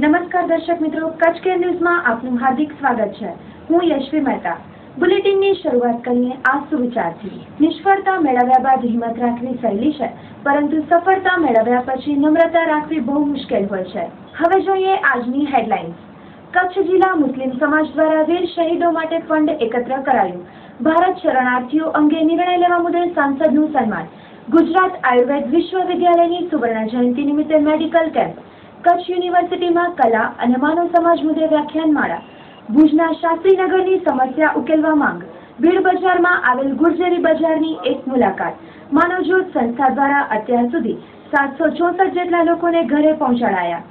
નમસ્કાર દર્શક મિત્રો, કચ્છ કે ન્યૂઝમાં આપનું હાર્દિક સ્વાગત છે. હું યશવી મહેતા. બુલેટિનની શરૂઆત કરીએ આ સુવિચારથી. નિષ્ફળતા મેળવ્યા બાદ હિંમત રાખવી સહેલી છે, પરંતુ સફળતા મેળવ્યા પછી નમ્રતા રાખવી બહુ મુશ્કેલ હોય છે. હવે જોઈએ આજની હેડલાઇન્સ. કચ્છ જિલ્લા મુસ્લિમ સમાજ દ્વારા વીર શહીદો માટે ફંડ એકત્ર કરાયું. ભારત શરણાર્થીઓ અંગે નિર્ણય લેવા મુદ્દે સાંસદનું સન્માન. ગુજરાત આયુર્વેદ વિશ્વવિદ્યાલયની સુવર્ણ જયંતિ નિમિત્તે મેડિકલ કેમ્પ. કચ્છ યુનિવર્સિટીમાં કલા અને માનવ સમાજ મુદ્દે વ્યાખ્યાનમાળા. ભુજના શાસ્ત્રીનગરની સમસ્યા ઉકેલવા માંગ. ભીડ બજારમાં આવેલ ગુર્જરી બજારની એક મુલાકાત. માનવજ્યોત સંસ્થા દ્વારા અત્યાર સુધી સાતસો ચોસઠ જેટલા લોકોને ઘરે પહોંચાડાયા.